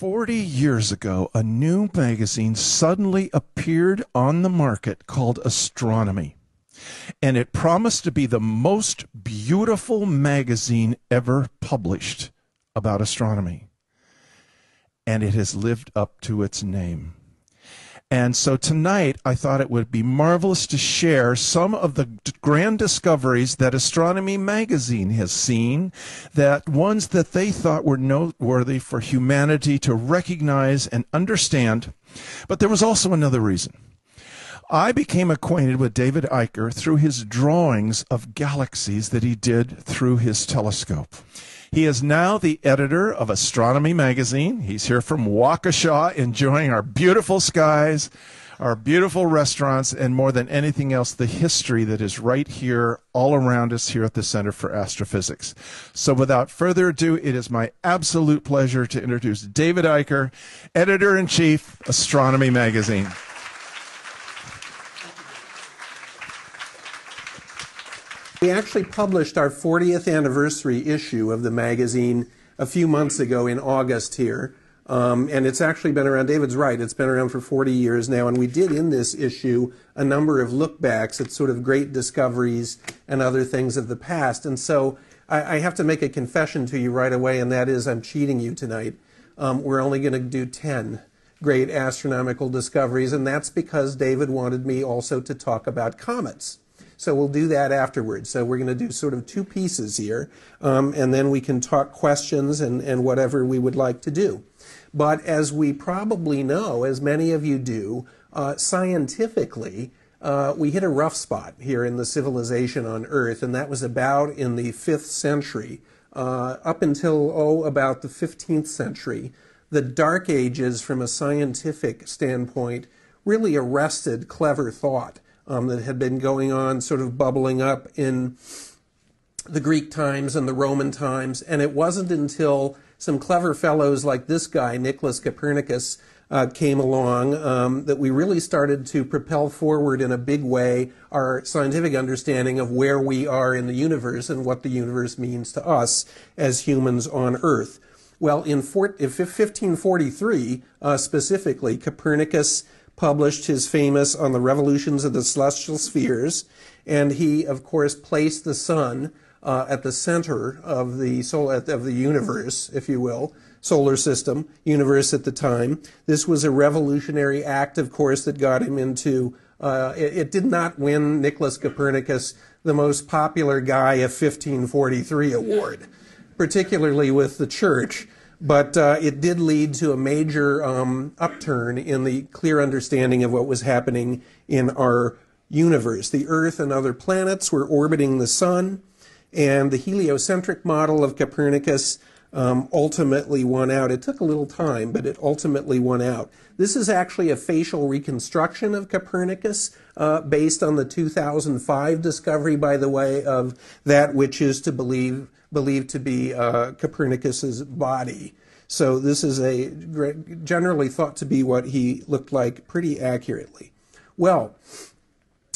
40 years ago, a new magazine suddenly appeared on the market called Astronomy. And it promised to be the most beautiful magazine ever published about astronomy. And it has lived up to its name. And so tonight, I thought it would be marvelous to share some of the grand discoveries that Astronomy Magazine has seen, that ones that they thought were noteworthy for humanity to recognize and understand. But there was also another reason. I became acquainted with David Eicher through his drawings of galaxies that he did through his telescope. He is now the editor of Astronomy Magazine. He's here from Waukesha enjoying our beautiful skies, our beautiful restaurants, and more than anything else, the history that is right here all around us here at the Center for Astrophysics. So without further ado, it is my absolute pleasure to introduce David Eicher, editor in chief, Astronomy Magazine. We actually published our 40th anniversary issue of the magazine a few months ago in August here. Um, and it's actually been around, David's right, it's been around for 40 years now. And we did in this issue a number of lookbacks at sort of great discoveries and other things of the past. And so I, I have to make a confession to you right away, and that is I'm cheating you tonight. Um, we're only going to do 10 great astronomical discoveries, and that's because David wanted me also to talk about comets. So we'll do that afterwards. So we're going to do sort of two pieces here, um, and then we can talk questions and, and whatever we would like to do. But as we probably know, as many of you do, uh, scientifically, uh, we hit a rough spot here in the civilization on Earth, and that was about in the 5th century. Uh, up until, oh, about the 15th century, the Dark Ages, from a scientific standpoint, really arrested clever thought um, that had been going on, sort of bubbling up in the Greek times and the Roman times. And it wasn't until some clever fellows like this guy, Nicholas Copernicus, uh, came along um, that we really started to propel forward in a big way our scientific understanding of where we are in the universe and what the universe means to us as humans on Earth. Well, in, in 1543, uh, specifically, Copernicus published his famous On the Revolutions of the Celestial Spheres, and he, of course, placed the sun uh, at the center of the soul of the universe, if you will, solar system, universe at the time. This was a revolutionary act, of course, that got him into. Uh, it, it, did not win Nicholas Copernicus the most popular guy of 1543 award, particularly with the church. But uh, it did lead to a major um, upturn in the clear understanding of what was happening in our universe. The Earth and other planets were orbiting the sun, and the heliocentric model of Copernicus um, ultimately won out. It took a little time, but it ultimately won out. This is actually a facial reconstruction of Copernicus uh, based on the 2005 discovery, by the way, of that which is to believe believed to be uh, Copernicus's body. So this is a generally thought to be what he looked like pretty accurately. Well,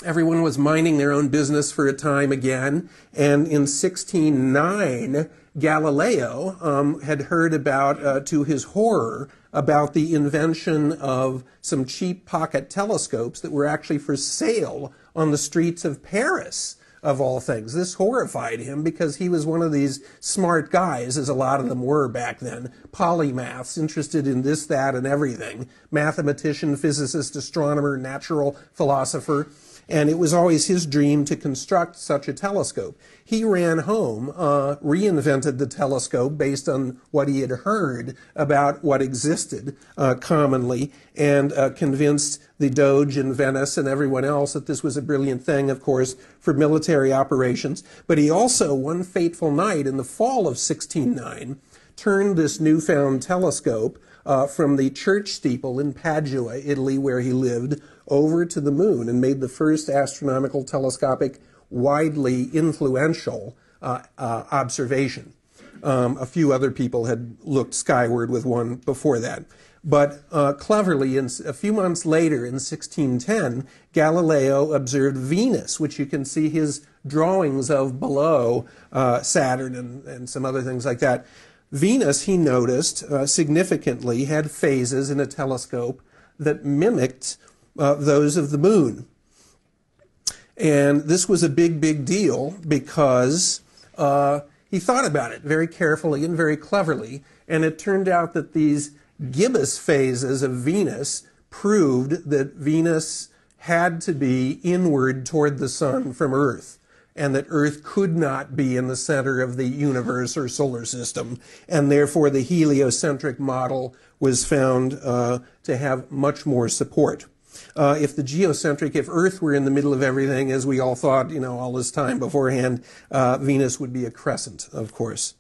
everyone was minding their own business for a time again, and in 1609, Galileo um, had heard about, uh, to his horror, about the invention of some cheap pocket telescopes that were actually for sale on the streets of Paris of all things. This horrified him because he was one of these smart guys, as a lot of them were back then, polymaths, interested in this, that, and everything, mathematician, physicist, astronomer, natural philosopher and it was always his dream to construct such a telescope. He ran home, uh, reinvented the telescope based on what he had heard about what existed uh, commonly, and uh, convinced the Doge in Venice and everyone else that this was a brilliant thing, of course, for military operations. But he also, one fateful night in the fall of 1609, turned this newfound telescope uh, from the church steeple in Padua, Italy, where he lived, over to the moon and made the first astronomical telescopic, widely influential uh, uh, observation. Um, a few other people had looked skyward with one before that. But uh, cleverly, in, a few months later, in 1610, Galileo observed Venus, which you can see his drawings of below uh, Saturn and, and some other things like that. Venus, he noticed uh, significantly, had phases in a telescope that mimicked uh, those of the moon. And this was a big, big deal because uh, he thought about it very carefully and very cleverly. And it turned out that these gibbous phases of Venus proved that Venus had to be inward toward the sun from Earth, and that Earth could not be in the center of the universe or solar system, and therefore the heliocentric model was found uh, to have much more support. Uh, if the geocentric, if Earth were in the middle of everything, as we all thought, you know, all this time beforehand, uh, Venus would be a crescent, of course.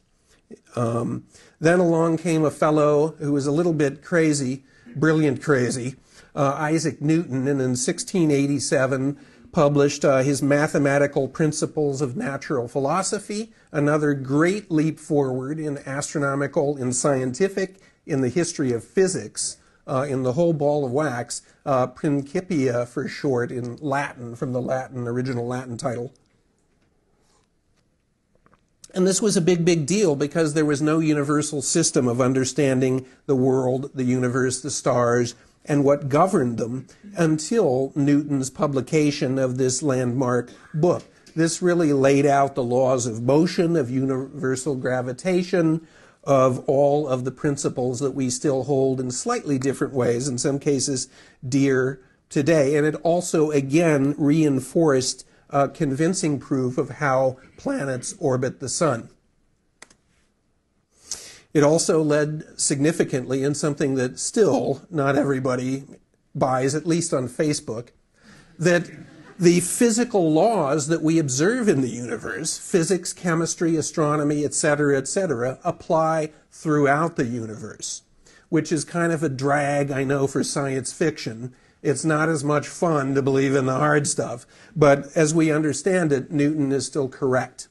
Um, then along came a fellow who was a little bit crazy, brilliant crazy, uh, Isaac Newton, and in 1687 published uh, his Mathematical Principles of Natural Philosophy, another great leap forward in astronomical, in scientific, in the history of physics, uh, in the whole ball of wax, uh, Principia for short in Latin, from the Latin, original Latin title. And this was a big, big deal because there was no universal system of understanding the world, the universe, the stars, and what governed them until Newton's publication of this landmark book. This really laid out the laws of motion, of universal gravitation, of all of the principles that we still hold in slightly different ways, in some cases dear today. And it also, again, reinforced uh, convincing proof of how planets orbit the sun. It also led significantly in something that still not everybody buys, at least on Facebook, that the physical laws that we observe in the universe, physics, chemistry, astronomy, etc., etc., apply throughout the universe, which is kind of a drag, I know, for science fiction. It's not as much fun to believe in the hard stuff, but as we understand it, Newton is still correct.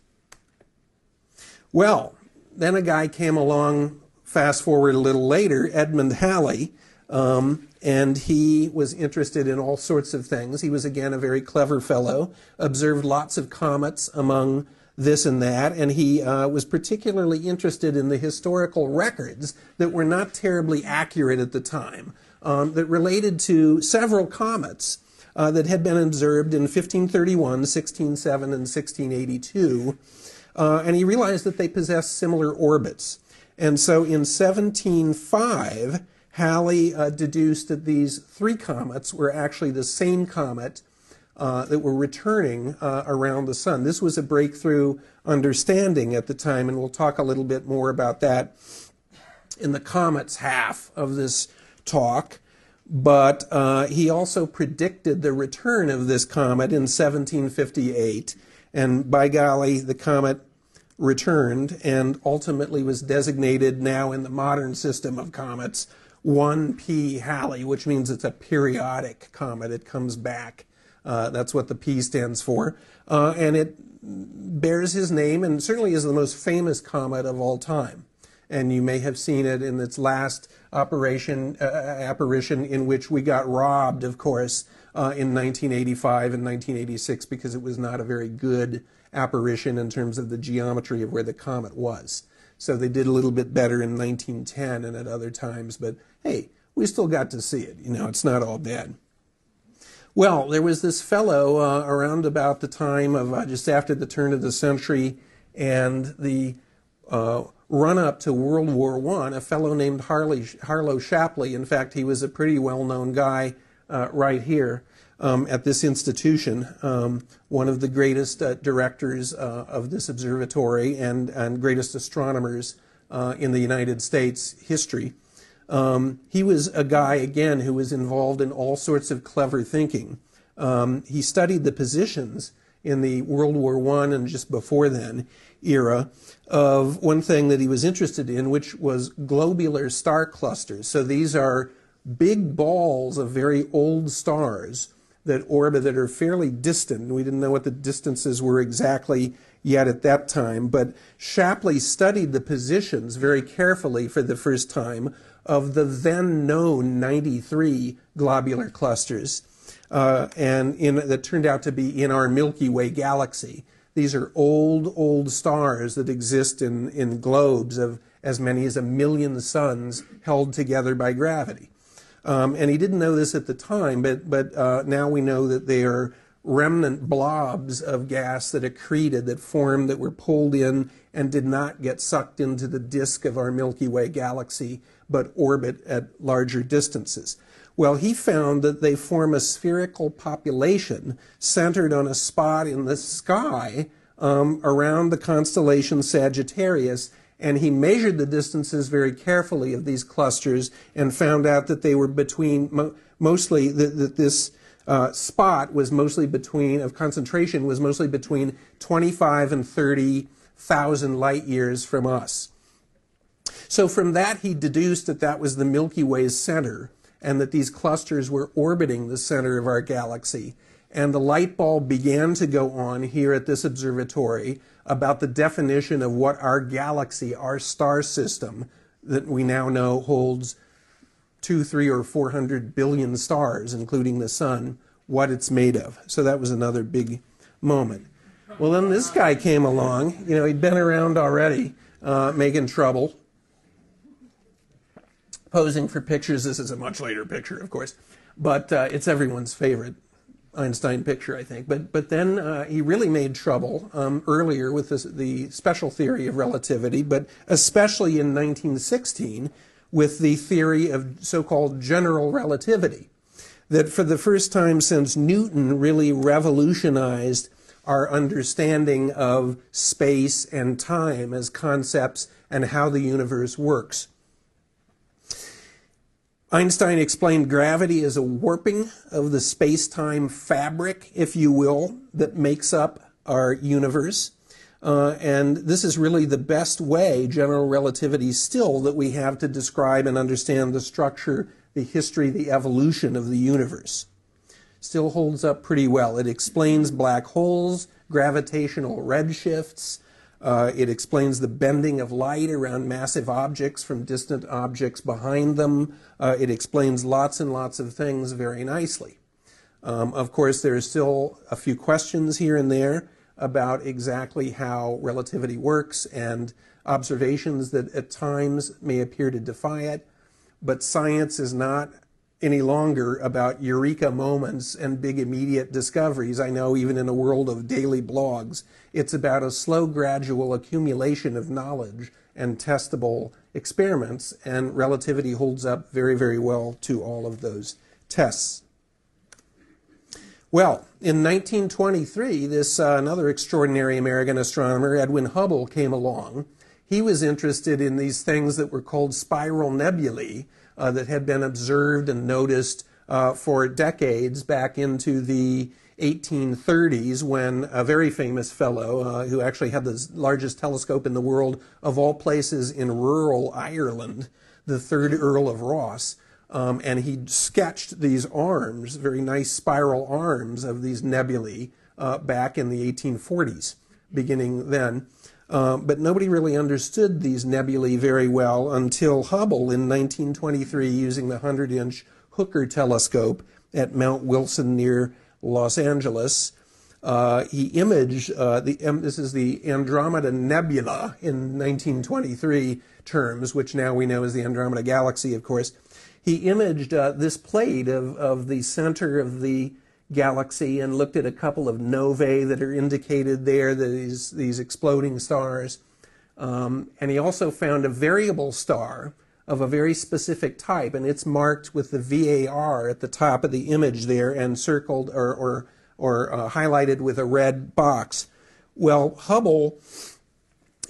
Well, then a guy came along, fast forward a little later, Edmund Halley, um, and he was interested in all sorts of things. He was, again, a very clever fellow, observed lots of comets among this and that, and he uh, was particularly interested in the historical records that were not terribly accurate at the time, um, that related to several comets uh, that had been observed in 1531, 1607, and 1682. Uh, and he realized that they possessed similar orbits. And so in 1705, Halley uh, deduced that these three comets were actually the same comet uh, that were returning uh, around the sun. This was a breakthrough understanding at the time, and we'll talk a little bit more about that in the comets half of this talk. But uh, he also predicted the return of this comet in 1758, and by golly, the comet returned and ultimately was designated now in the modern system of comets 1P Halley, which means it's a periodic comet. It comes back. Uh, that's what the P stands for. Uh, and it bears his name and certainly is the most famous comet of all time. And you may have seen it in its last operation, uh, apparition, in which we got robbed, of course, uh, in 1985 and 1986 because it was not a very good apparition in terms of the geometry of where the comet was. So they did a little bit better in 1910 and at other times, but hey, we still got to see it. You know, it's not all bad. Well, there was this fellow uh, around about the time of uh, just after the turn of the century and the uh, run up to World War One. A fellow named Harley, Harlow Shapley. In fact, he was a pretty well known guy uh, right here um, at this institution. Um, one of the greatest uh, directors uh, of this observatory and, and greatest astronomers in the United States history. Um, he was a guy, again, who was involved in all sorts of clever thinking. Um, he studied the positions in the World War I and just before then era of one thing that he was interested in, which was globular star clusters. So these are big balls of very old stars that orbit that are fairly distant. We didn't know what the distances were exactly yet at that time, but Shapley studied the positions very carefully for the first time of the then known 93 globular clusters, uh, and in, that turned out to be in our Milky Way galaxy. These are old, old stars that exist in, in globes of as many as a million suns held together by gravity. Um, and he didn't know this at the time, but, but uh, now we know that they are remnant blobs of gas that accreted, that formed, that were pulled in and did not get sucked into the disk of our Milky Way galaxy, but orbit at larger distances. Well, he found that they form a spherical population centered on a spot in the sky um, around the constellation Sagittarius, and he measured the distances very carefully of these clusters and found out that they were between mo- mostly that, that this uh, spot was mostly between of concentration was mostly between 25 and 30 thousand light years from us. So from that he deduced that that was the Milky Way's center and that these clusters were orbiting the center of our galaxy. And the light bulb began to go on here at this observatory about the definition of what our galaxy, our star system, that we now know holds two, three, or four hundred billion stars, including the sun, what it's made of. So that was another big moment. Well, then this guy came along. You know, he'd been around already, uh, making trouble posing for pictures. This is a much later picture, of course, but uh, it's everyone's favorite Einstein picture, I think. But but then uh, he really made trouble um, earlier with the special theory of relativity, but especially in 1916 with the theory of so-called general relativity. That for the first time since Newton really revolutionized our understanding of space and time as concepts and how the universe works. Einstein explained gravity as a warping of the space time fabric, if you will, that makes up our universe. Uh, and this is really the best way, general relativity still, that we have to describe and understand the structure, the history, the evolution of the universe. Still holds up pretty well. It explains black holes, gravitational redshifts, uh, it explains the bending of light around massive objects from distant objects behind them. Uh, it explains lots and lots of things very nicely. Um, of course, there are still a few questions here and there about exactly how relativity works and observations that at times may appear to defy it. But science is not any longer about eureka moments and big immediate discoveries. I know even in a world of daily blogs, it's about a slow gradual accumulation of knowledge and testable experiments, and relativity holds up very, very well to all of those tests. Well, in 1923, this uh, another extraordinary American astronomer, Edwin Hubble, came along. He was interested in these things that were called spiral nebulae, uh, that had been observed and noticed uh, for decades back into the 1830s when a very famous fellow uh, who actually had the largest telescope in the world of all places in rural Ireland, the third Earl of Rosse, um, and he sketched these arms, very nice spiral arms of these nebulae uh, back in the 1840s, beginning then. Uh, but nobody really understood these nebulae very well until Hubble in 1923, using the 100 inch Hooker telescope at Mount Wilson near Los Angeles. Uh, he imaged uh, the um, this is the Andromeda Nebula in 1923 terms, which now we know as the Andromeda Galaxy, of course. He imaged uh, this plate of, of the center of the galaxy and looked at a couple of novae that are indicated there, these, these exploding stars. Um, and he also found a variable star of a very specific type, and it's marked with the VAR at the top of the image there and circled or, or, or uh, highlighted with a red box. Well, Hubble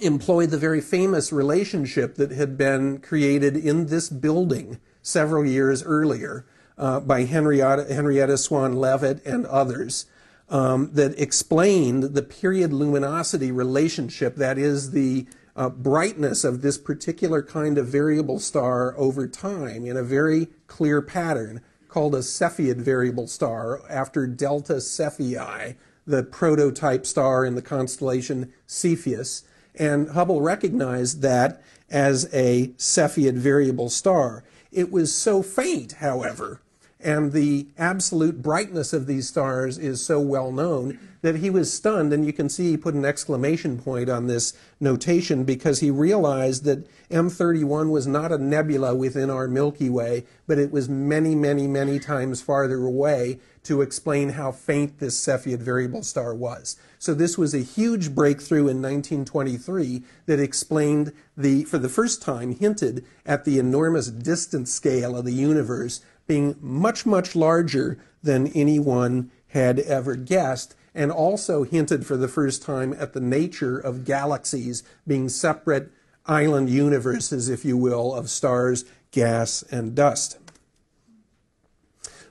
employed the very famous relationship that had been created in this building several years earlier uh, by Henrietta, Henrietta Swan Leavitt and others um, that explained the period luminosity relationship, that is, the uh, brightness of this particular kind of variable star over time in a very clear pattern called a Cepheid variable star after Delta Cephei, the prototype star in the constellation Cepheus. And Hubble recognized that as a Cepheid variable star. It was so faint, however, And the absolute brightness of these stars is so well known that he was stunned. And you can see he put an exclamation point on this notation because he realized that M31 was not a nebula within our Milky Way, but it was many, many, many times farther away to explain how faint this Cepheid variable star was. So this was a huge breakthrough in 1923 that explained the, for the first time, hinted at the enormous distance scale of the universe being much, much larger than anyone had ever guessed, and also hinted for the first time at the nature of galaxies being separate island universes, if you will, of stars, gas, and dust.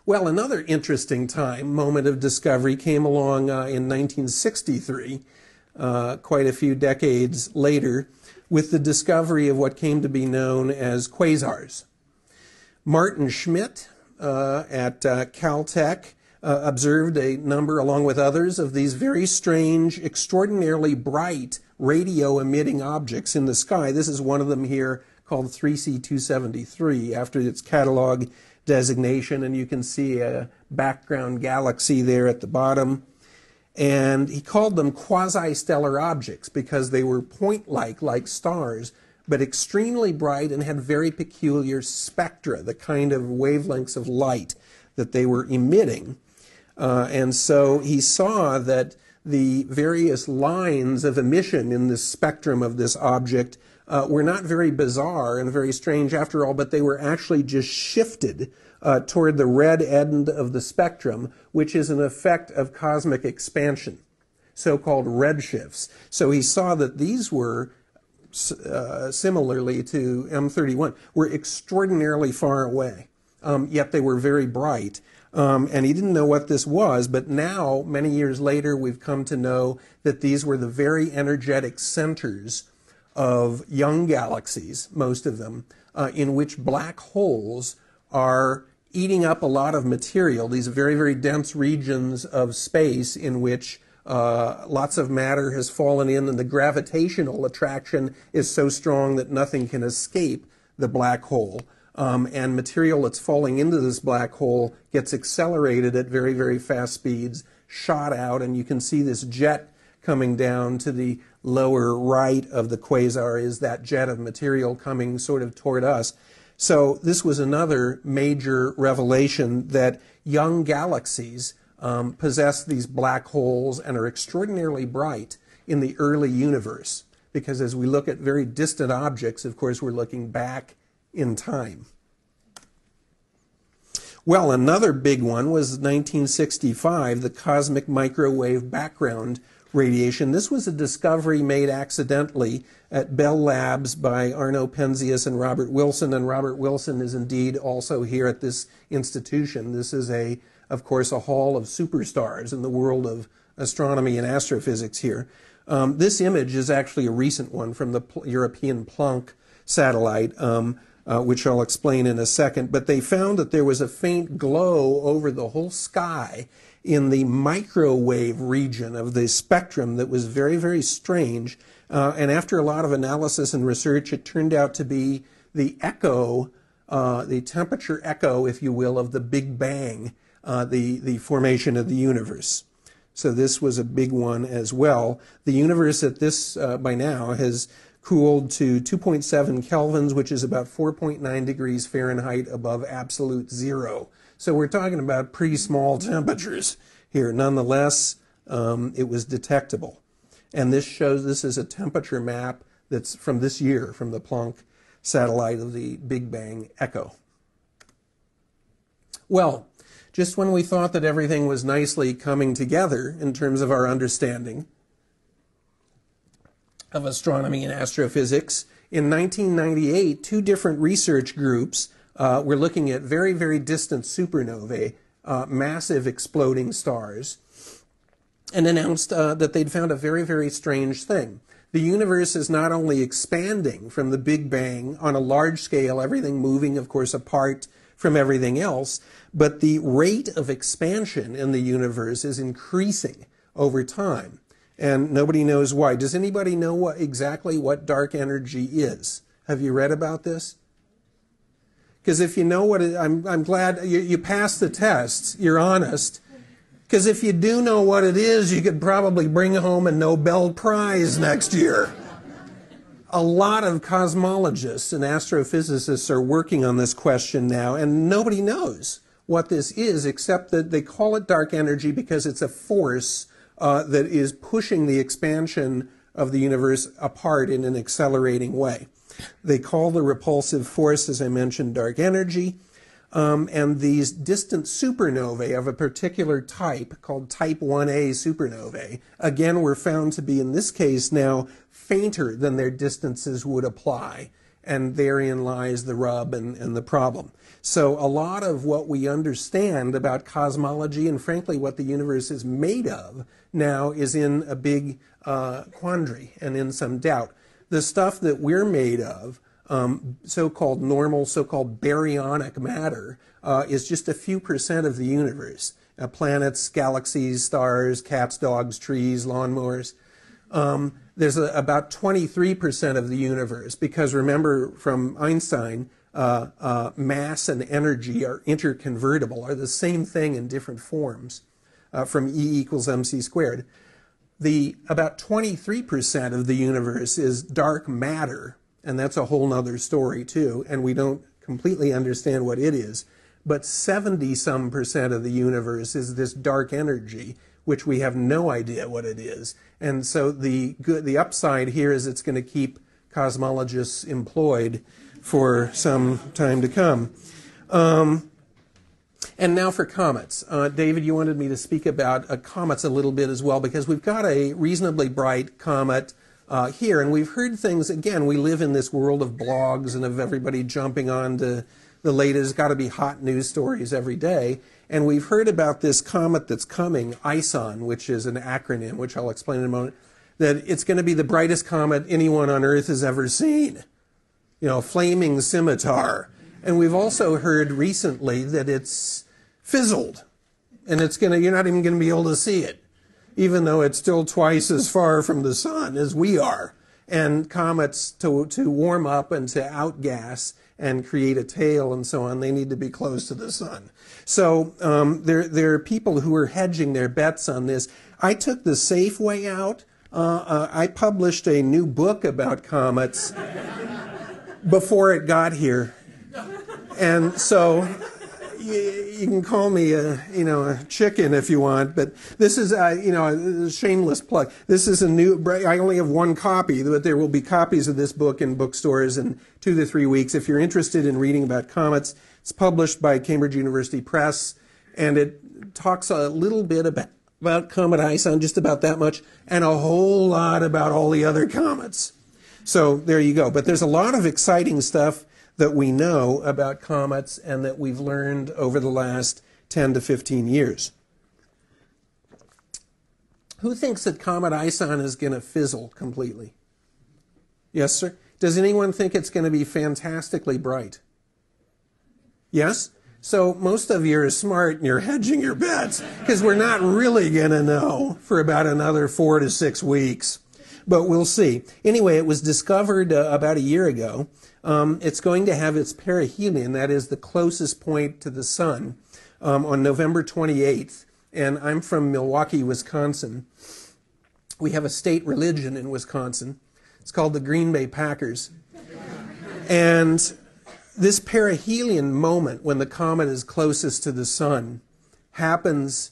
Well, another interesting time, moment of discovery, came along uh, in 1963, uh, quite a few decades later, with the discovery of what came to be known as quasars. Maarten Schmidt uh, at uh, Caltech uh, observed a number, along with others, of these very strange, extraordinarily bright radio emitting objects in the sky. This is one of them here called 3C273 after its catalog designation, and you can see a background galaxy there at the bottom. And he called them quasi-stellar objects because they were point-like, like stars, but extremely bright and had very peculiar spectra, the kind of wavelengths of light that they were emitting. Uh, and so he saw that the various lines of emission in the spectrum of this object uh, were not very bizarre and very strange after all, but they were actually just shifted uh, toward the red end of the spectrum, which is an effect of cosmic expansion, so-called redshifts. So he saw that these were uh, similarly to M31 were extraordinarily far away, um, yet they were very bright. Um, and he didn't know what this was, but now, many years later, we've come to know that these were the very energetic centers of young galaxies, most of them, uh, in which black holes are eating up a lot of material, these very, very dense regions of space in which uh, lots of matter has fallen in, and the gravitational attraction is so strong that nothing can escape the black hole. Um, and material that's falling into this black hole gets accelerated at very, very fast speeds, shot out, and you can see this jet coming down to the lower right of the quasar is that jet of material coming sort of toward us. So this was another major revelation that young galaxies um, possess these black holes and are extraordinarily bright in the early universe. Because as we look at very distant objects, of course, we're looking back in time. Well, another big one was 1965, the cosmic microwave background radiation. This was a discovery made accidentally at Bell Labs by Arno Penzias and Robert Wilson, and Robert Wilson is indeed also here at this institution. This is a, of course, a hall of superstars in the world of astronomy and astrophysics here. Um, this image is actually a recent one from the European Planck satellite, um, uh, which I'll explain in a second. But they found that there was a faint glow over the whole sky in the microwave region of the spectrum that was very, very strange. Uh, and after a lot of analysis and research, it turned out to be the echo, uh, the temperature echo, if you will, of the Big Bang, uh, the, the formation of the universe. So this was a big one as well. The universe at this, uh, by now, has cooled to 2.7 kelvins, which is about 4.9 degrees Fahrenheit above absolute zero. So we're talking about pretty small temperatures here. Nonetheless, um, it was detectable. And this shows this is a temperature map that's from this year, from the Planck satellite of the Big Bang Echo. Well, just when we thought that everything was nicely coming together in terms of our understanding of astronomy and astrophysics, in 1998, two different research groups uh, we're looking at very, very distant supernovae, uh, massive exploding stars, and announced uh, that they'd found a very, very strange thing. The universe is not only expanding from the Big Bang on a large scale, everything moving, of course, apart from everything else, but the rate of expansion in the universe is increasing over time. And nobody knows why. Does anybody know what, exactly what dark energy is? Have you read about this? Because if you know what it, I'm, I'm glad you, you passed the tests, you're honest. Because if you do know what it is, you could probably bring home a Nobel Prize next year. A lot of cosmologists and astrophysicists are working on this question now, and nobody knows what this is except that they call it dark energy because it's a force uh, that is pushing the expansion of the universe apart in an accelerating way. They call the repulsive force, as I mentioned, dark energy. Um, and these distant supernovae of a particular type called type 1a supernovae, again, were found to be, in this case now, fainter than their distances would apply. And therein lies the rub and, and the problem. So, a lot of what we understand about cosmology and, frankly, what the universe is made of now is in a big uh, quandary and in some doubt. The stuff that we're made of, um, so-called normal, so-called baryonic matter, uh, is just a few percent of the universe. Uh, planets, galaxies, stars, cats, dogs, trees, lawnmowers. Um, there's a, about 23% of the universe because remember from Einstein, uh, uh, mass and energy are interconvertible, are the same thing in different forms uh, from E equals mc squared. The about 23% of the universe is dark matter, and that's a whole nother story too, and we don't completely understand what it is. But 70 some percent of the universe is this dark energy, which we have no idea what it is. And so the good, the upside here is it's going to keep cosmologists employed for some time to come. Um, and now for comets. Uh, David, you wanted me to speak about uh, comets a little bit as well because we've got a reasonably bright comet uh, here, and we've heard things. Again, we live in this world of blogs and of everybody jumping on to the latest. Got to be hot news stories every day, and we've heard about this comet that's coming, ISON, which is an acronym, which I'll explain in a moment. That it's going to be the brightest comet anyone on Earth has ever seen. You know, flaming scimitar. And we've also heard recently that it's fizzled and it's going to, you're not even going to be able to see it, even though it's still twice as far from the sun as we are. And comets, to, to warm up and to outgas and create a tail and so on, they need to be close to the sun. So um, there, there are people who are hedging their bets on this. I took the safe way out. Uh, uh, I published a new book about comets before it got here and so you, you, can call me a you know a chicken if you want, but this is a, you know a shameless plug. This is a new. I only have one copy, but there will be copies of this book in bookstores in two to three weeks. If you're interested in reading about comets, it's published by Cambridge University Press, and it talks a little bit about about Comet ISON, just about that much, and a whole lot about all the other comets. So there you go. But there's a lot of exciting stuff that we know about comets and that we've learned over the last 10 to 15 years. Who thinks that Comet ISON is going to fizzle completely? Yes, sir? Does anyone think it's going to be fantastically bright? Yes? So most of you are smart and you're hedging your bets because we're not really going to know for about another four to six weeks. But we'll see. Anyway, it was discovered uh, about a year ago um, it's going to have its perihelion, that is the closest point to the sun, um, on November 28th. And I'm from Milwaukee, Wisconsin. We have a state religion in Wisconsin. It's called the Green Bay Packers. And this perihelion moment, when the comet is closest to the sun, happens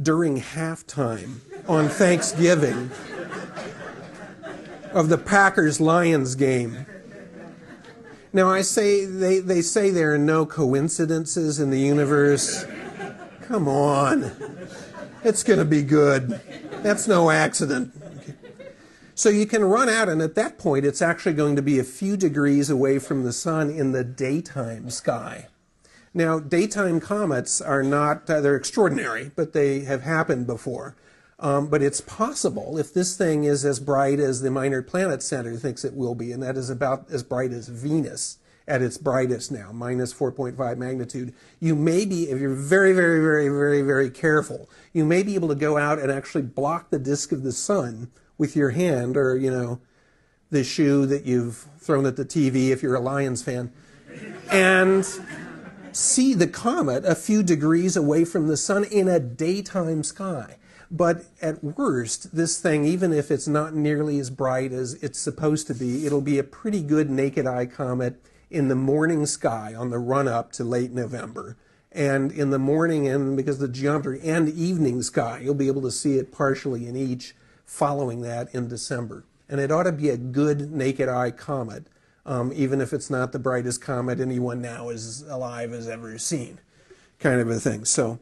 during halftime on Thanksgiving of the Packers Lions game. Now, I say they, they say there are no coincidences in the universe. Come on. It's going to be good. That's no accident. So you can run out, and at that point, it's actually going to be a few degrees away from the sun in the daytime sky. Now, daytime comets are not, uh, they're extraordinary, but they have happened before. Um, but it's possible if this thing is as bright as the Minor Planet Center thinks it will be, and that is about as bright as Venus at its brightest now, minus 4.5 magnitude, you may be, if you're very, very, very, very, very careful, you may be able to go out and actually block the disk of the sun with your hand or, you know, the shoe that you've thrown at the TV if you're a Lions fan. and see the comet a few degrees away from the sun in a daytime sky. But at worst, this thing, even if it's not nearly as bright as it's supposed to be, it'll be a pretty good naked eye comet in the morning sky on the run up to late November. And in the morning, and because the geometry and evening sky, you'll be able to see it partially in each following that in December. And it ought to be a good naked eye comet, um, even if it's not the brightest comet anyone now is alive has ever seen, kind of a thing. So,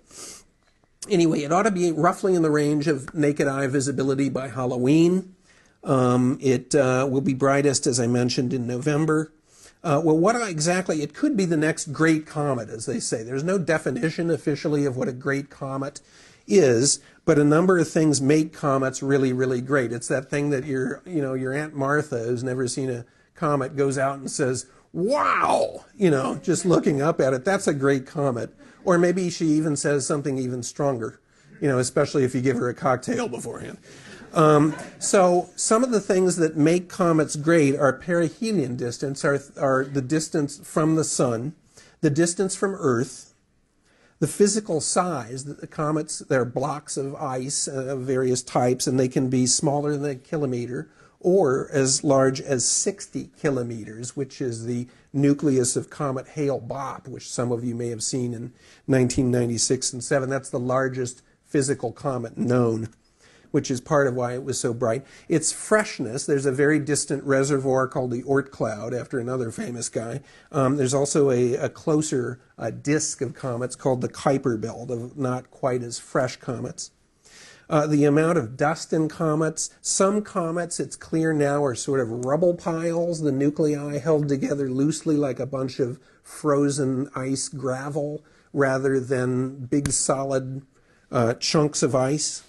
anyway, it ought to be roughly in the range of naked eye visibility by Halloween. Um, it uh, will be brightest, as I mentioned, in November. Uh, well, what exactly? It could be the next great comet, as they say. There's no definition officially of what a great comet is, but a number of things make comets really, really great. It's that thing that your, you know, your Aunt Martha, who's never seen a comet, goes out and says, "Wow!" You know, just looking up at it. That's a great comet. Or maybe she even says something even stronger. You know, especially if you give her a cocktail beforehand. Um, so some of the things that make comets great are perihelion distance, are, are the distance from the sun, the distance from Earth, the physical size. The comets, they're blocks of ice of various types, and they can be smaller than a kilometer or as large as 60 kilometers, which is the nucleus of comet Hale-Bopp, which some of you may have seen in 1996 and 7. That's the largest physical comet known which is part of why it was so bright. Its freshness, there's a very distant reservoir called the Oort cloud after another famous guy. Um, there's also a, a closer uh, disk of comets called the Kuiper belt of not quite as fresh comets. Uh, the amount of dust in comets. Some comets, it's clear now, are sort of rubble piles, the nuclei held together loosely like a bunch of frozen ice gravel rather than big solid uh, chunks of ice.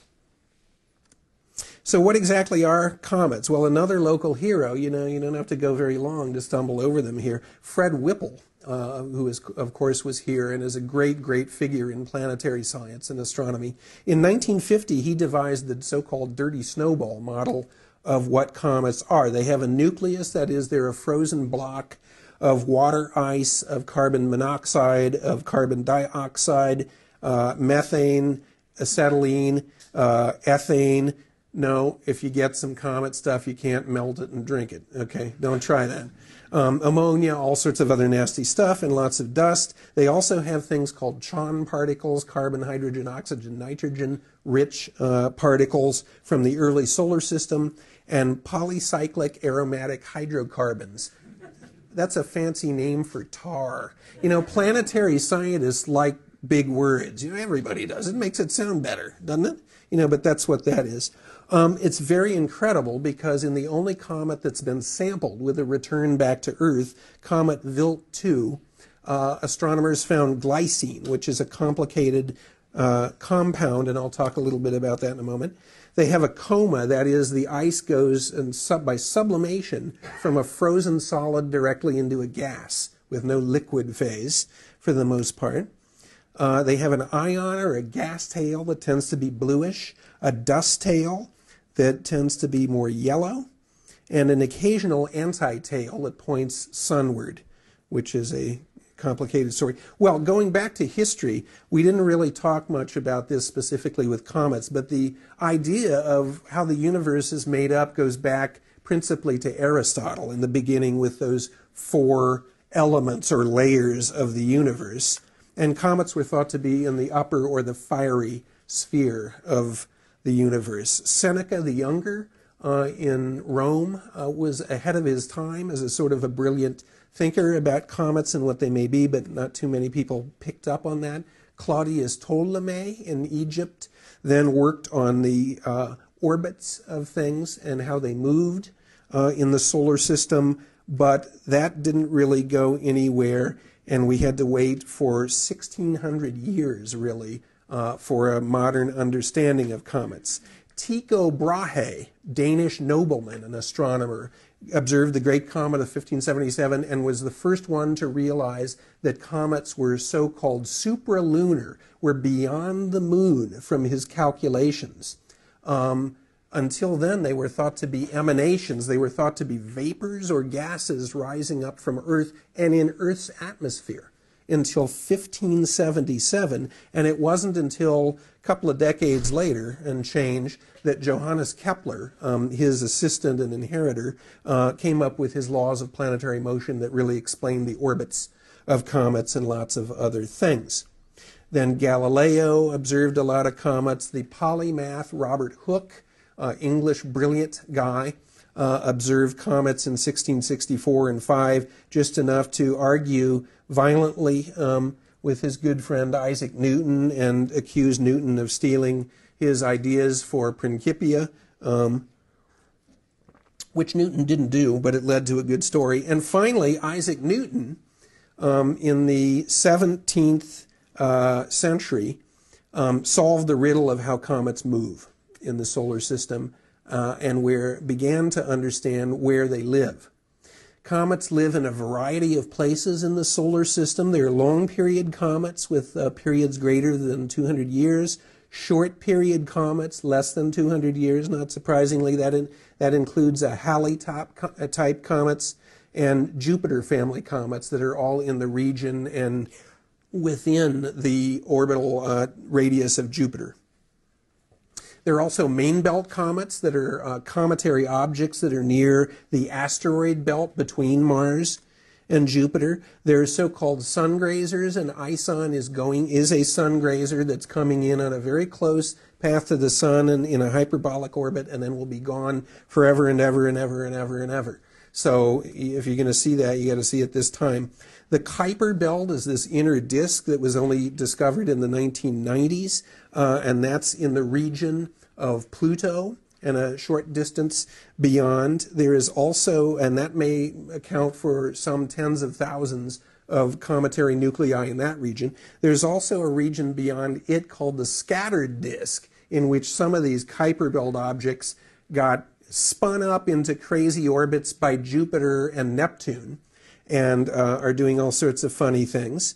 So what exactly are comets? Well, another local hero, you know, you don't have to go very long to stumble over them here. Fred Whipple, uh, who is, of course was here and is a great, great figure in planetary science and astronomy. In 1950, he devised the so-called dirty snowball model of what comets are. They have a nucleus, that is, they're a frozen block of water ice, of carbon monoxide, of carbon dioxide, uh, methane, acetylene, uh, ethane, no, if you get some comet stuff, you can't melt it and drink it. Okay, don't try that. Um, ammonia, all sorts of other nasty stuff, and lots of dust. They also have things called CHON particles, carbon, hydrogen, oxygen, nitrogen rich uh, particles from the early solar system, and polycyclic aromatic hydrocarbons. That's a fancy name for tar. You know, planetary scientists like big words. You know, everybody does. It makes it sound better, doesn't it? You know, but that's what that is. Um, it's very incredible because in the only comet that's been sampled with a return back to Earth, comet Wild 2, uh, astronomers found glycine, which is a complicated uh, compound, and I'll talk a little bit about that in a moment. They have a coma, that is, the ice goes and sub, by sublimation from a frozen solid directly into a gas with no liquid phase for the most part. Uh, they have an ion or a gas tail that tends to be bluish, a dust tail that tends to be more yellow, and an occasional anti-tail that points sunward, which is a complicated story. Well, going back to history, we didn't really talk much about this specifically with comets, but the idea of how the universe is made up goes back principally to Aristotle in the beginning with those four elements or layers of the universe. And comets were thought to be in the upper or the fiery sphere of the universe. Seneca the Younger uh, in Rome uh, was ahead of his time as a sort of a brilliant thinker about comets and what they may be, but not too many people picked up on that. Claudius Ptolemy in Egypt then worked on the uh, orbits of things and how they moved uh, in the solar system, but that didn't really go anywhere, and we had to wait for 1600 years, really, uh, for a modern understanding of comets. Tycho Brahe, Danish nobleman and astronomer, observed the Great Comet of 1577 and was the first one to realize that comets were so called supralunar, were beyond the moon from his calculations. Um, Until then, they were thought to be emanations. They were thought to be vapors or gases rising up from Earth and in Earth's atmosphere until 1577. And it wasn't until a couple of decades later and change that Johannes Kepler, um, his assistant and inheritor, uh, came up with his laws of planetary motion that really explained the orbits of comets and lots of other things. Then Galileo observed a lot of comets. The polymath Robert Hooke, uh, English brilliant guy, uh, observed comets in 1664 and 5, just enough to argue violently um, with his good friend Isaac Newton and accuse Newton of stealing his ideas for Principia, um, which Newton didn't do, but it led to a good story. And finally, Isaac Newton, um, in the 17th uh, century, um, solved the riddle of how comets move in the solar system uh, and where began to understand where they live. Comets live in a variety of places in the solar system. There are long period comets with uh, periods greater than 200 years, short period comets less than 200 years. Not surprisingly, that, in, that includes a Halley type, uh, type comets and Jupiter family comets that are all in the region and within the orbital uh, radius of Jupiter. There are also main belt comets that are uh, cometary objects that are near the asteroid belt between Mars and Jupiter. There are so-called sun grazers, and ISON is going is a sun grazer that's coming in on a very close path to the sun and in a hyperbolic orbit, and then will be gone forever and ever and ever and ever and ever. So if you're going to see that, you got to see it this time. The Kuiper belt is this inner disk that was only discovered in the 1990s, uh, and that's in the region of Pluto and a short distance beyond. There is also, and that may account for some tens of thousands of cometary nuclei in that region. There's also a region beyond it called the scattered disk, in which some of these Kuiper belt objects got spun up into crazy orbits by Jupiter and Neptune and uh, are doing all sorts of funny things.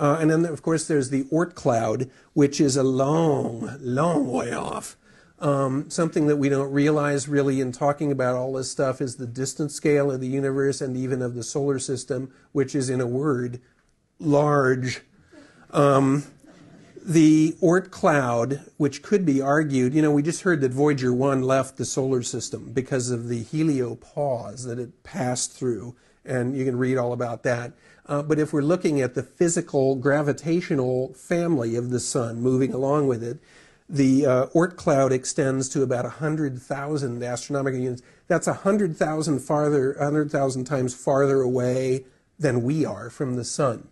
Uh, and then, of course, there's the Oort cloud, which is a long, long way off. Um, something that we don't realize really in talking about all this stuff is the distance scale of the universe and even of the solar system, which is, in a word, large. Um, the Oort cloud, which could be argued, you know, we just heard that Voyager 1 left the solar system because of the heliopause that it passed through and you can read all about that. Uh, but if we're looking at the physical gravitational family of the sun moving along with it, the uh, Oort cloud extends to about 100,000 astronomical units. That's 100,000 farther, 100,000 times farther away than we are from the sun.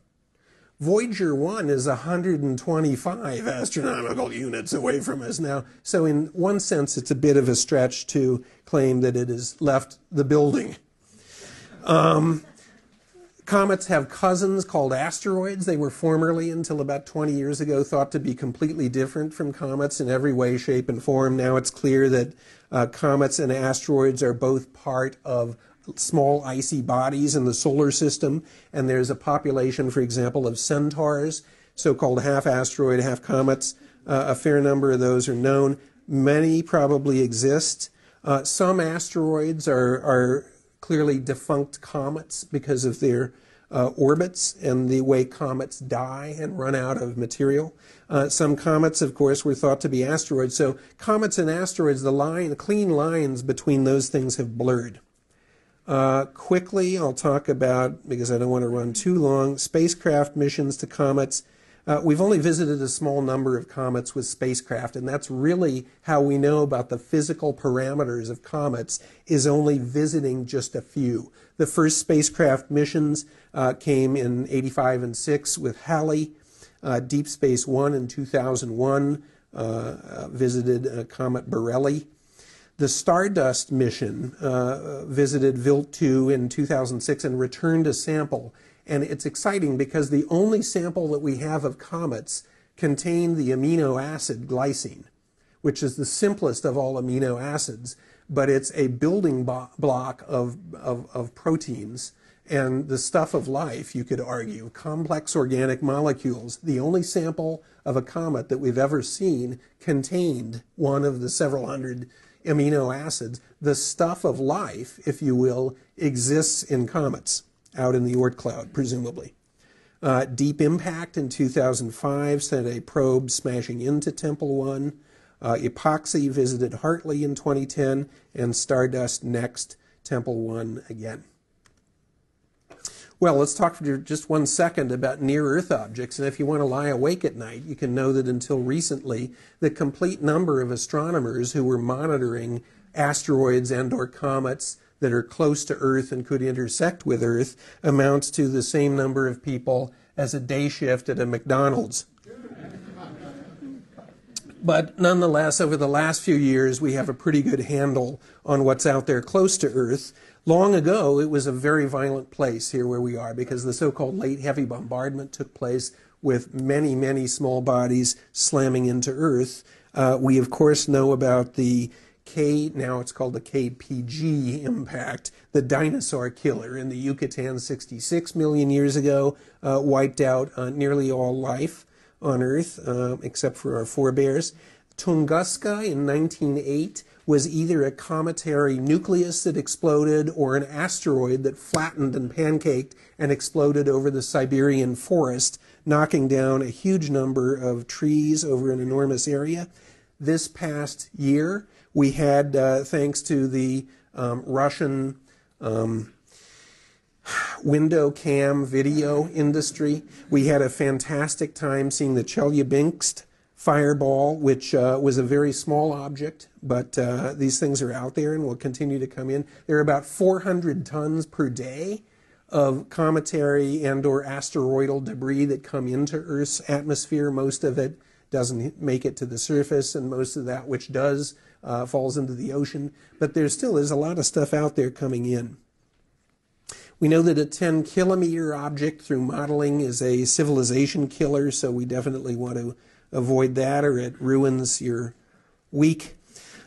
Voyager 1 is 125 astronomical units away from us now. So in one sense, it's a bit of a stretch to claim that it has left the building. Um, comets have cousins called asteroids. They were formerly, until about 20 years ago, thought to be completely different from comets in every way, shape, and form. Now it's clear that uh, comets and asteroids are both part of small icy bodies in the solar system, and there's a population, for example, of centaurs, so-called half asteroid, half comets. Uh, a fair number of those are known. Many probably exist. Uh, some asteroids are, are clearly defunct comets because of their uh, orbits and the way comets die and run out of material. Uh, some comets, of course, were thought to be asteroids. So comets and asteroids, the line, the clean lines between those things have blurred. Uh, quickly, I'll talk about, because I don't want to run too long, spacecraft missions to comets. Uh, we've only visited a small number of comets with spacecraft, and that's really how we know about the physical parameters of comets, is only visiting just a few. The first spacecraft missions uh, came in 85 and 6 with Halley. Uh, Deep Space One in 2001 uh, uh, visited Comet Borrelly. The Stardust mission uh, visited Wild 2 in 2006 and returned a sample and it's exciting because the only sample that we have of comets contained the amino acid glycine, which is the simplest of all amino acids, but it's a building block of, of, of proteins and the stuff of life, you could argue, complex organic molecules. The only sample of a comet that we've ever seen contained one of the several hundred amino acids, the stuff of life, if you will, exists in comets out in the Oort cloud, presumably. Uh, Deep Impact in 2005 sent a probe smashing into Tempel 1. Uh, EPOXI visited Hartley in 2010, and Stardust NExT, Tempel 1 again. Well, let's talk for just one second about near Earth objects. And if you want to lie awake at night, you can know that until recently, the complete number of astronomers who were monitoring asteroids and or comets that are close to Earth and could intersect with Earth amounts to the same number of people as a day shift at a McDonald's. But nonetheless, over the last few years, we have a pretty good handle on what's out there close to Earth. Long ago, it was a very violent place here where we are because the so called late heavy bombardment took place with many, many small bodies slamming into Earth. Uh, we, of course, know about the K, now it's called the KPG impact, the dinosaur killer in the Yucatan 66 million years ago, uh, wiped out uh, nearly all life on Earth, uh, except for our forebears. Tunguska in 1908 was either a cometary nucleus that exploded or an asteroid that flattened and pancaked and exploded over the Siberian forest, knocking down a huge number of trees over an enormous area. This past year, we had, uh, thanks to the um, Russian um, window cam video industry, we had a fantastic time seeing the Chelyabinsk fireball, which uh, was a very small object, but uh, these things are out there and will continue to come in. There are about 400 tons per day of cometary and or asteroidal debris that come into Earth's atmosphere. Most of it doesn't make it to the surface, and most of that which does uh, falls into the ocean. But there still is a lot of stuff out there coming in. We know that a 10 kilometer object through modeling is a civilization killer, so we definitely want to avoid that or it ruins your week.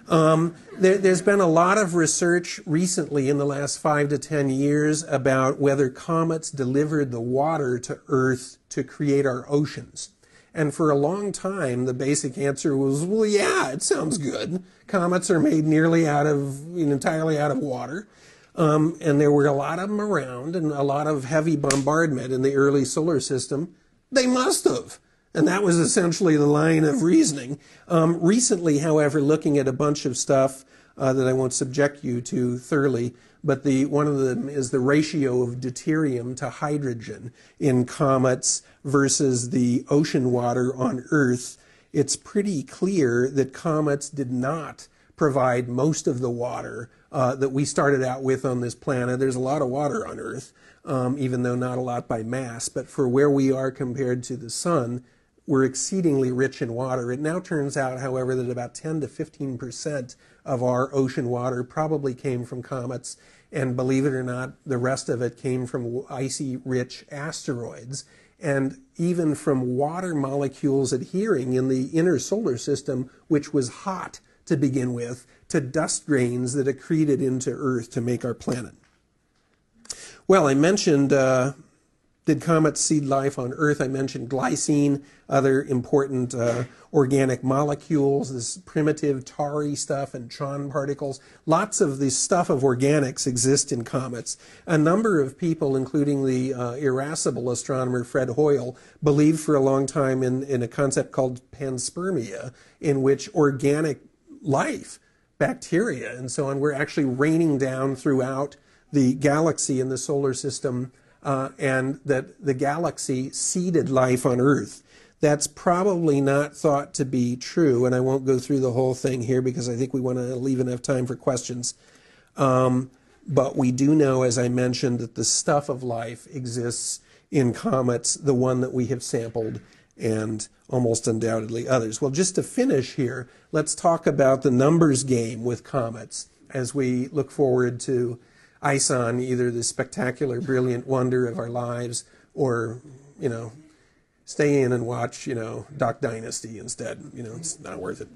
Um, there, has been a lot of research recently in the last five to 10 years about whether comets delivered the water to Earth to create our oceans. And for a long time, the basic answer was, well, yeah, it sounds good. Comets are made nearly out of, entirely out of water. Um, and there were a lot of them around and a lot of heavy bombardment in the early solar system. They must have. And that was essentially the line of reasoning. Um, recently, however, looking at a bunch of stuff uh, that I won't subject you to thoroughly, but the one of them is the ratio of deuterium to hydrogen in comets versus the ocean water on Earth. It's pretty clear that comets did not provide most of the water uh, that we started out with on this planet. There's a lot of water on Earth, um, even though not a lot by mass. But for where we are compared to the sun, we're exceedingly rich in water. It now turns out, however, that about 10 to 15 percent of our ocean water probably came from comets, and believe it or not, the rest of it came from icy rich asteroids. And even from water molecules adhering in the inner solar system, which was hot to begin with, to dust grains that accreted into Earth to make our planet. Well, I mentioned uh, did comets seed life on Earth? I mentioned glycine, other important uh, organic molecules, this primitive tarry stuff and CHON particles. Lots of this stuff of organics exist in comets. A number of people, including the uh, irascible astronomer Fred Hoyle, believed for a long time in, in a concept called panspermia, in which organic life, bacteria and so on, were actually raining down throughout the galaxy and the solar system uh, and that the galaxy seeded life on Earth. That's probably not thought to be true, and I won't go through the whole thing here because I think we want to leave enough time for questions. Um, but we do know, as I mentioned, that the stuff of life exists in comets, the one that we have sampled, and almost undoubtedly others. Well, just to finish here, let's talk about the numbers game with comets as we look forward to ISON, either the spectacular, brilliant wonder of our lives, or, you know, stay in and watch, you know, Duck Dynasty instead. You know, it's not worth it.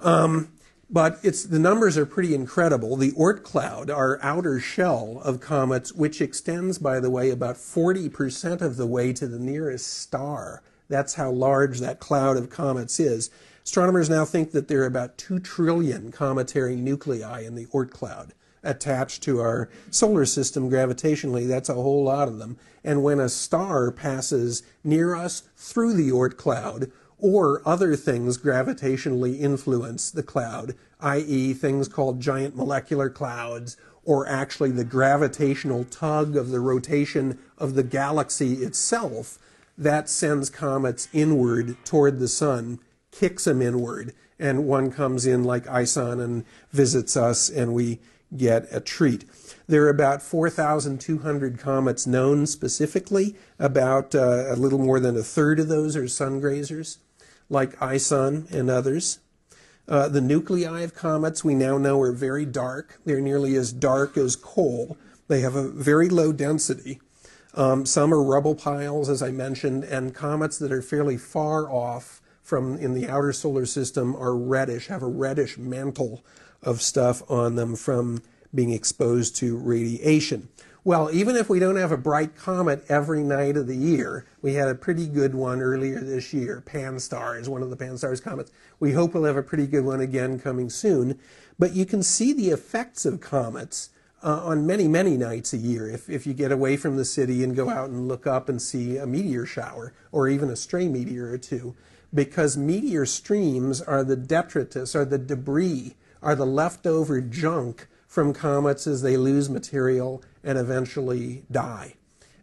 Um, but it's the numbers are pretty incredible. The Oort cloud, our outer shell of comets, which extends, by the way, about 40% of the way to the nearest star. That's how large that cloud of comets is. Astronomers now think that there are about 2 trillion cometary nuclei in the Oort cloud attached to our solar system gravitationally. That's a whole lot of them. And when a star passes near us through the Oort cloud, or other things gravitationally influence the cloud, i.e., things called giant molecular clouds, or actually the gravitational tug of the rotation of the galaxy itself, that sends comets inward toward the sun, kicks them inward, and one comes in like ISON and visits us, and we get a treat. There are about 4,200 comets known specifically. About uh, a little more than a third of those are sun grazers, like ISON and others. Uh, the nuclei of comets we now know are very dark. They're nearly as dark as coal. They have a very low density. Um, some are rubble piles, as I mentioned, and comets that are fairly far off from in the outer solar system are reddish, have a reddish mantle of stuff on them from being exposed to radiation. Well, even if we don't have a bright comet every night of the year, we had a pretty good one earlier this year. Pan-STARRS is one of the Pan-STARRS comets. We hope we'll have a pretty good one again coming soon. But you can see the effects of comets uh, on many, many nights a year if, if you get away from the city and go out and look up and see a meteor shower or even a stray meteor or two. Because meteor streams are the detritus, are the debris, are the leftover junk from comets as they lose material and eventually die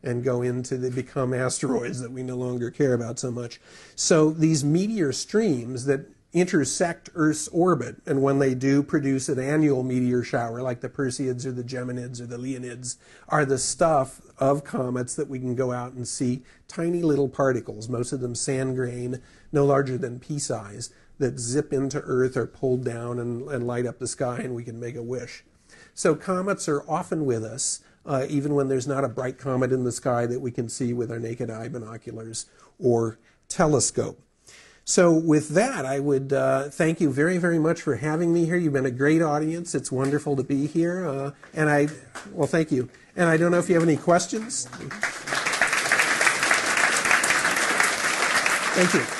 and go into they become asteroids that we no longer care about so much. So these meteor streams that intersect Earth's orbit, and when they do produce an annual meteor shower, like the Perseids or the Geminids or the Leonids, are the stuff of comets that we can go out and see tiny little particles, most of them sand grain, no larger than pea size, that zip into Earth or pulled down and, and light up the sky, and we can make a wish. So comets are often with us, uh, even when there's not a bright comet in the sky that we can see with our naked eye binoculars or telescope. So with that, I would uh, thank you very, very much for having me here. You've been a great audience. It's wonderful to be here. Uh, and I, well, thank you. And I don't know if you have any questions. Thank you.